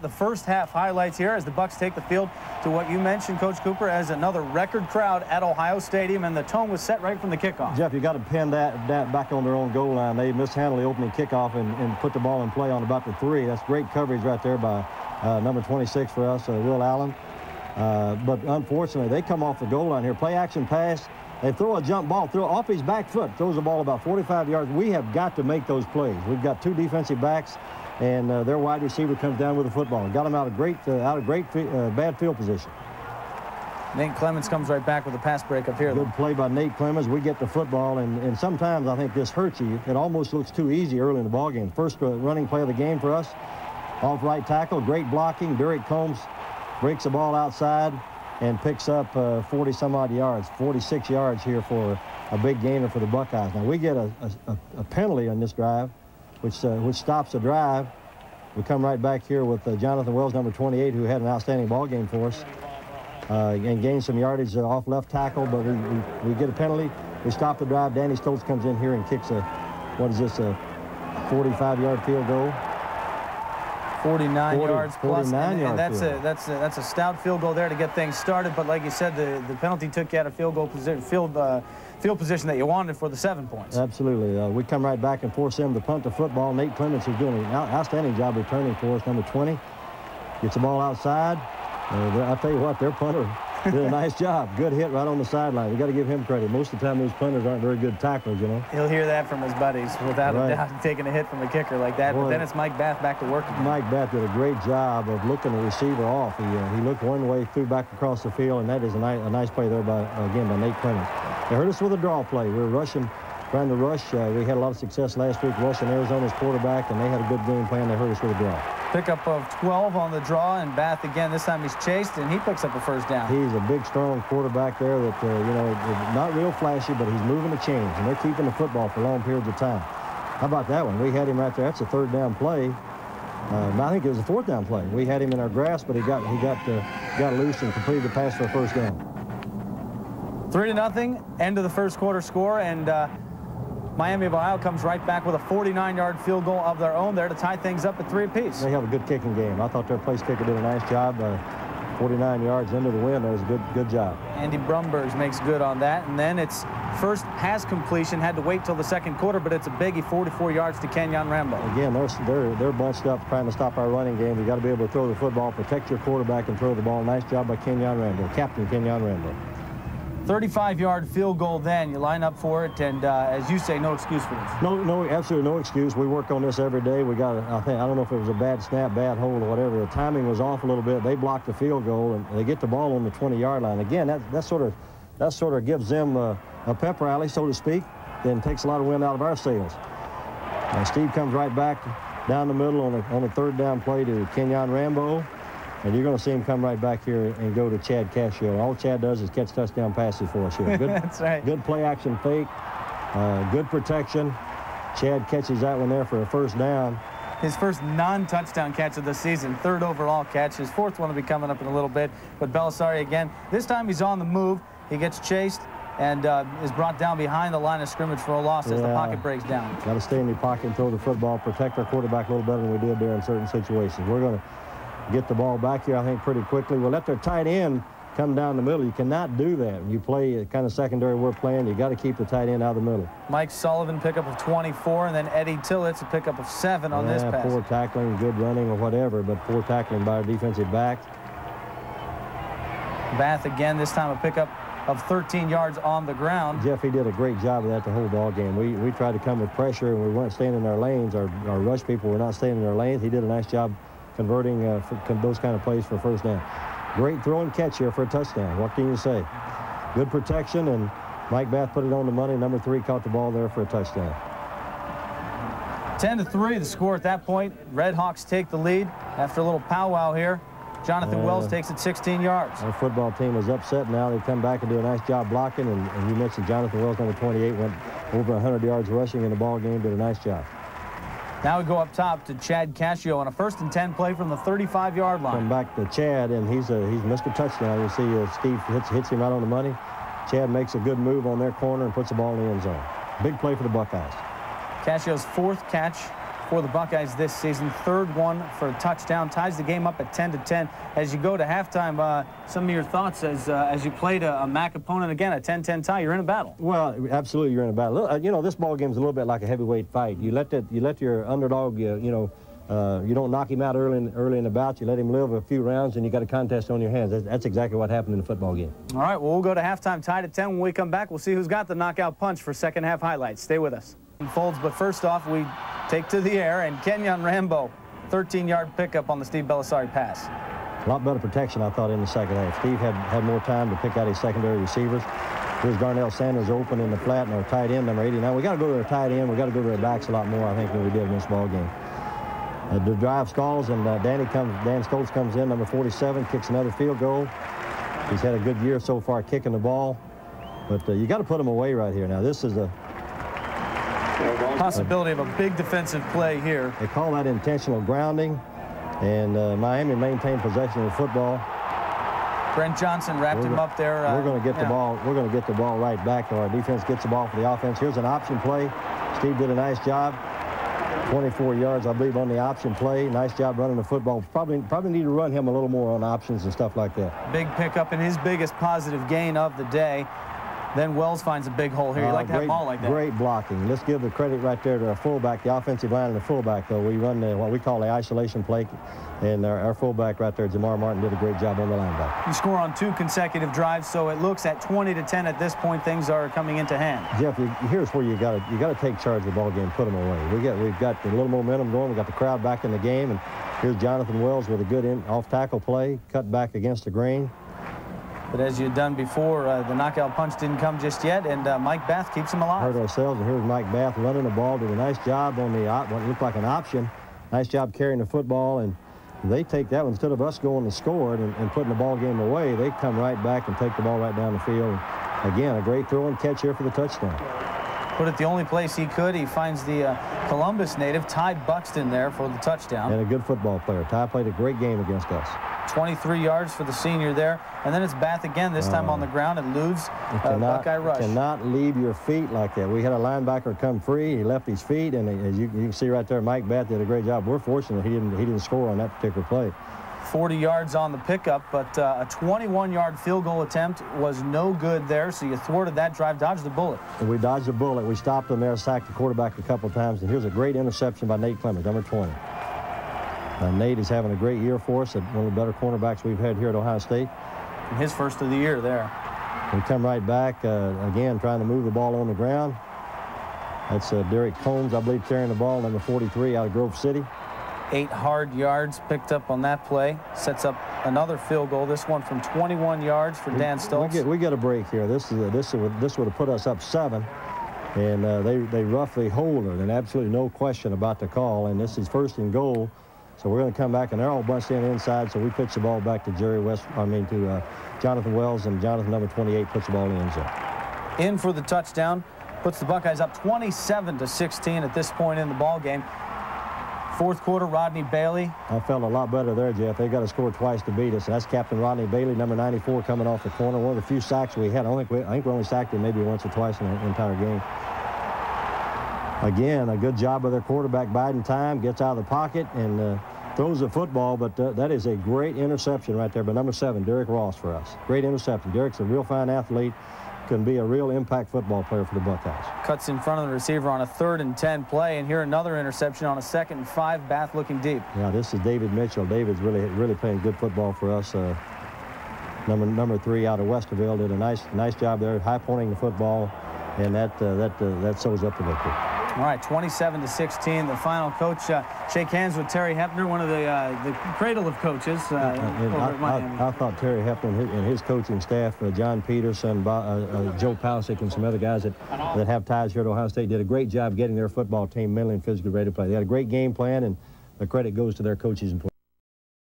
The first half highlights here as the Bucks take the field to what you mentioned, Coach Cooper, as another record crowd at Ohio Stadium, and the tone was set right from the kickoff. Jeff, you got to pin that, that back on their own goal line. They mishandled the opening kickoff and, and put the ball in play on about the three. That's great coverage right there by uh, number 26 for us, uh, Will Allen. Uh, but unfortunately, they come off the goal line here. Play action pass. They throw a jump ball, throw off his back foot, throws the ball about 45 yards. We have got to make those plays. We've got two defensive backs and uh, their wide receiver comes down with the football. Got him out of great, uh, out of great uh, bad field position. Nate Clements comes right back with a pass break up here. Good play by Nate Clements. We get the football, and, and sometimes I think this hurts you. It almost looks too easy early in the ball game. First uh, running play of the game for us. Off right tackle, great blocking. Derek Combs breaks the ball outside and picks up 40-some-odd uh, yards, 46 yards here for a big gainer for the Buckeyes. Now, we get a, a, a penalty on this drive which, uh, which stops the drive. We come right back here with uh, Jonathan Wells, number 28, who had an outstanding ball game for us, uh, and gained some yardage uh, off left tackle, but we, we, we, get a penalty. We stop the drive. Danny Stultz comes in here and kicks a, what is this, a 45-yard field goal. 49 40, yards plus, 49 and, yard and that's field. a that's a, that's a stout field goal there to get things started. But like you said, the the penalty took you out of field goal position, field uh, field position that you wanted for the seven points. Absolutely. Uh, we come right back and force them to punt the football. Nate Clements is doing an outstanding job returning for us, number 20. Gets the ball outside. Uh, I'll tell you what, their punter did a nice job. Good hit right on the sideline. We got to give him credit. Most of the time, those punters aren't very good tacklers, you know. He'll hear that from his buddies without right. a doubt, taking a hit from a kicker like that. Boy, but then it's Mike Bath back to work again. Mike Bath did a great job of looking the receiver off. He, uh, he looked one way, threw back across the field, and that is a nice, a nice play there by, again, by Nate Clements. They hurt us with a draw play. We were rushing, trying to rush. Uh, we had a lot of success last week rushing Arizona's quarterback, and they had a good game plan. They hurt us with a draw. Pickup of 12 on the draw, and Bath again. This time he's chased, and he picks up a first down. He's a big, strong quarterback there that, uh, you know, not real flashy, but he's moving the chains, and they're keeping the football for long periods of time. How about that one? We had him right there. That's a third down play. Uh, I think it was a fourth down play. We had him in our grasp, but he got he got uh, got loose and completed the pass for a first down. Three to nothing, end of the first quarter score, and uh, Miami of Ohio comes right back with a 49-yard field goal of their own there to tie things up at three apiece. They have a good kicking game. I thought their place kicker did a nice job. Uh, 49 yards into the wind. That was a good, good job. Andy Brumbergs makes good on that. And then it's first pass completion. Had to wait till the second quarter, but it's a biggie, 44 yards to Kenyon Rambo. Again, they're, they're, they're bunched up trying to stop our running game. we got to be able to throw the football, protect your quarterback, and throw the ball. Nice job by Kenyon Rambo, Captain Kenyon Rambo. 35-yard field goal then. You line up for it, and uh, as you say, no excuse for this. No, no, absolutely no excuse. We work on this every day. We got, I think, I don't know if it was a bad snap, bad hold, or whatever. The timing was off a little bit. They blocked the field goal, and they get the ball on the 20-yard line. Again, that, that sort of, that sort of gives them a, a pep rally, so to speak, then takes a lot of wind out of our sails. And Steve comes right back down the middle on the, on the third down play to Kenyon Rambo. And you're going to see him come right back here and go to Chad Cascio. All Chad does is catch touchdown passes for us here. Good, That's right. Good play action fake, uh, good protection. Chad catches that one there for a first down. His first non-touchdown catch of the season, third overall catch. His fourth one will be coming up in a little bit. But Bellisari again, this time he's on the move. He gets chased and uh, is brought down behind the line of scrimmage for a loss as the pocket breaks down. Got to stay in the pocket and throw the football, protect our quarterback a little better than we did there in certain situations. We're going to get the ball back here, I think, pretty quickly. We'll let their tight end come down the middle. You cannot do that. When you play kind of secondary we're playing, you got to keep the tight end out of the middle. Mike Sullivan pickup of 24, and then Eddie Tillett a pickup of seven on yeah, this pass. Poor tackling, good running or whatever, but poor tackling by our defensive back. Bath again, this time a pickup of 13 yards on the ground. Jeff, he did a great job of that the whole ball game. We, we tried to come with pressure, and we weren't staying in our lanes. Our, our rush people were not staying in their lanes. He did a nice job converting uh, those kind of plays for first down. Great throw and catch here for a touchdown. What can you say? Good protection, and Mike Bath put it on the money. Number three caught the ball there for a touchdown. 10 to 3 the score at that point. Red Hawks take the lead after a little powwow here. Jonathan uh, Wells takes it 16 yards. Our football team is upset now. They come back and do a nice job blocking, and, and you mentioned Jonathan Wells, number 28, went over 100 yards rushing in the ball game, did a nice job. Now we go up top to Chad Cascio on a first and 10 play from the 35-yard line. Come back to Chad, and he's a, he's Mr. Touchdown. You see uh, Steve hits, hits him right on the money. Chad makes a good move on their corner and puts the ball in the end zone. Big play for the Buckeyes. Cascio's fourth catch for the Buckeyes this season. Third one for a touchdown. Ties the game up at 10 to 10. As you go to halftime, uh, some of your thoughts as uh, as you played a, a MAC opponent again, a 10-10 tie. You're in a battle. Well, absolutely, you're in a battle. Uh, You know, this ball game is a little bit like a heavyweight fight. You let that, you let your underdog, uh, you know, uh, you don't knock him out early in, early in the bout. You let him live a few rounds, and you got a contest on your hands. That's, that's exactly what happened in the football game. All right, well, we'll go to halftime tied at 10. When we come back, we'll see who's got the knockout punch for second half highlights. Stay with us. Folds, but first off, we take to the air, and Kenyon Rambo, 13-yard pickup on the Steve Bellisari pass. A lot better protection, I thought, in the second half. Steve had, had more time to pick out his secondary receivers. Here's Darnell Sanders open in the flat and our tight end, number 89. We got to go to our tight end. We got to go to our backs a lot more, I think, than we did in this ball game. Uh, the drive stalls, and uh, Danny comes, Dan Stultz comes in, number 47, kicks another field goal. He's had a good year so far kicking the ball, but uh, you got to put him away right here. Now, this is a, Possibility of a big defensive play here. they call that intentional grounding, and uh, Miami maintained possession of the football. Brent Johnson wrapped We're him up there. uh, We're going to get yeah. the ball. We're going to get the ball right back. Our defense gets the ball for the offense. Here's an option play. Steve did a nice job. 24 yards, I believe, on the option play. Nice job running the football. Probably, probably need to run him a little more on options and stuff like that. Big pickup and his biggest positive gain of the day. Then Wells finds a big hole here. You Uh, like to have great, them all like that. Great blocking. Let's give the credit right there to our fullback, the offensive line and the fullback, though. We run the, what we call the isolation play, and our, our fullback right there, Jamar Martin, did a great job on the linebacker. You score on two consecutive drives, so it looks at 20 to 10 at this point. Things are coming into hand. Jeff, you, here's where you got to you got to take charge of the ball game, put them away. We got we've got a little momentum going. We got the crowd back in the game, and here's Jonathan Wells with a good in, off tackle play, cut back against the grain. But as you'd done before, uh, the knockout punch didn't come just yet, and uh, Mike Bath keeps him alive. Hurt ourselves, and here's Mike Bath running the ball, did a nice job on the what looked like an option. Nice job carrying the football, and they take that one instead of us going to score it and, and putting the ball game away. They come right back and take the ball right down the field. Again, a great throw and catch here for the touchdown. Put it the only place he could. He finds the uh, Columbus native, Ty Buxton, there for the touchdown. And a good football player. Ty played a great game against us. 23 yards for the senior there. And then it's Bath again, this time on the ground, It eludes You uh, Buckeye rush. cannot leave your feet like that. We had a linebacker come free. He left his feet, and as you, you can see right there, Mike Bath did a great job. We're fortunate he didn't he didn't score on that particular play. 40 yards on the pickup, but uh, a 21-yard field goal attempt was no good there, so you thwarted that drive, dodged the bullet. And we dodged the bullet. We stopped him there, sacked the quarterback a couple times, and here's a great interception by Nate Clements, number 20. Uh, Nate is having a great year for us, one of the better cornerbacks we've had here at Ohio State. And his first of the year there. We come right back, uh, again, trying to move the ball on the ground. That's uh, Derek Combs, I believe, carrying the ball, number 43, out of Grove City. Eight hard yards picked up on that play. Sets up another field goal, this one from 21 yards for Dan We get, we get a break here. This is a, this would this would have put us up seven, and uh, they they roughly hold it, and absolutely no question about the call. And this is first and goal, so we're going to come back, and they're all bunched in inside. So we pitch the ball back to Jerry West. I mean to uh, Jonathan Wells, and Jonathan number 28 puts the ball in the end zone. in for the touchdown, puts the Buckeyes up 27 to 16 at this point in the ball game. Fourth quarter, Rodney Bailey. I felt a lot better there, Jeff. They got to score twice to beat us, and that's Captain Rodney Bailey, number 94, coming off the corner. One of the few sacks we had. I think we, I think we only sacked him maybe once or twice in the entire game. Again, a good job of their quarterback Biden time, gets out of the pocket and uh, throws the football, but uh, that is a great interception right there by number seven, Derek Ross for us. Great interception. Derek's a real fine athlete, can be a real impact football player for the Buckeyes. Cuts in front of the receiver on a third and 10 play. And here another interception on a second and five. Bath looking deep. Yeah, this is David Mitchell. David's really, really playing good football for us. Uh, number number three out of Westerville did a nice, nice job there, high pointing the football, and that uh, that uh, that sews up the victory. All right, 27 to 16. The final coach uh, shake hands with Terry Hoeppner, one of the uh, the cradle of coaches uh, I. I, I thought Terry Hoeppner and his, coaching staff, uh, John Peterson, uh, uh, Joe Palsick, and some other guys that, that have ties here at Ohio State, did a great job getting their football team mentally and physically ready to play. They had a great game plan, and the credit goes to their coaches and players.